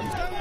He's got